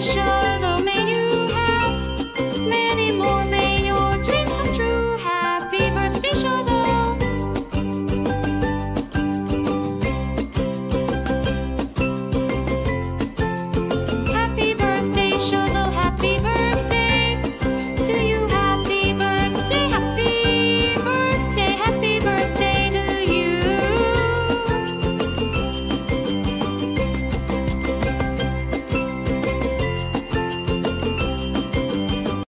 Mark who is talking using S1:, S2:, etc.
S1: show.